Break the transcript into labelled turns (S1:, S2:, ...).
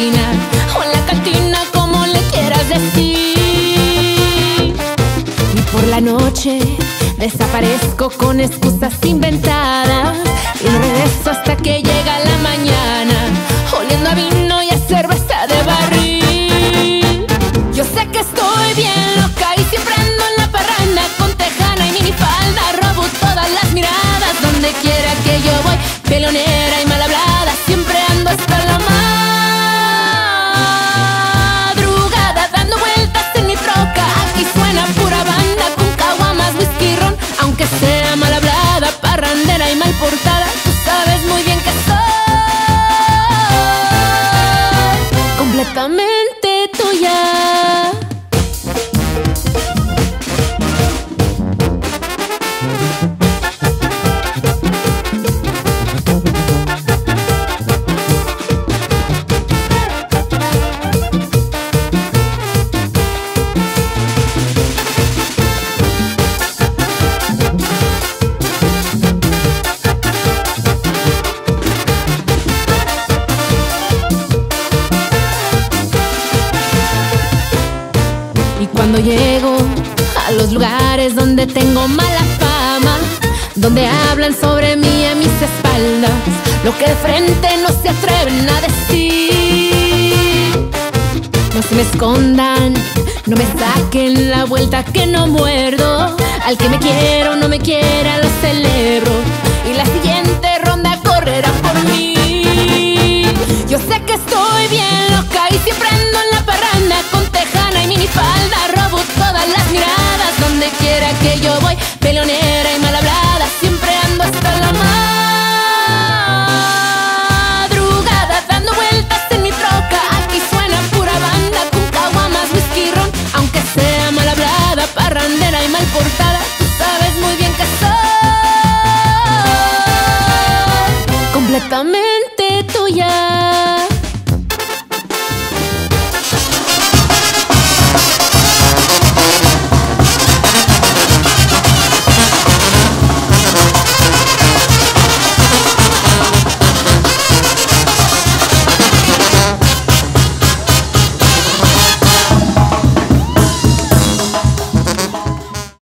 S1: Catina o la Catina como le quieras decir. Y por la noche desaparezco con excusas inventadas y regreso hasta que llega la mañana oliendo a vino y a cerveza de barril. Yo sé que estoy bien loca y siempre ando en la parranda con tejana y minifalda robo todas las miradas donde quiera que yo voy pelonera. Completamente cuando llego a los lugares donde tengo mala fama, donde hablan sobre mí a mis espaldas, lo que de frente no se atreven a decir. No se me escondan, no me saquen la vuelta que no muerdo. Al que me quiero, no me quiera, lo celebro. Y la siguiente completamente tuya.